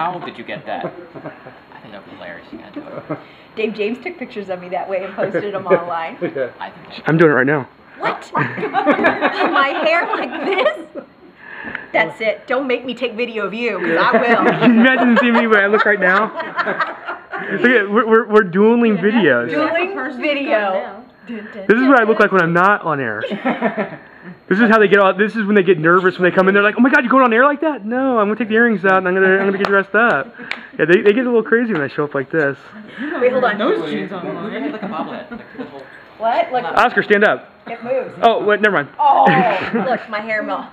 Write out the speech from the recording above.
How did you get that? I think that was hilarious. You gotta do it. Dave James took pictures of me that way and posted them online. yeah. I think that I'm doing it right now. What? My hair like this? That's it. Don't make me take video of you, because I Can will. you imagine seeing me where I look right now? Look at we're, we're, we're dueling videos. Doing video. This is what I look like when I'm not on air. This is how they get all. This is when they get nervous when they come in. They're like, "Oh my God, you're going on air like that?" No, I'm gonna take the earrings out and I'm gonna I'm gonna get dressed up. Yeah, they, they get a little crazy when I show up like this. Wait, hold on. Those jeans Move your online. head like a bobblehead. Like the whole- What? Look, Oscar, stand up. it moves. Oh, wait, never mind. Oh, look, my hair melt.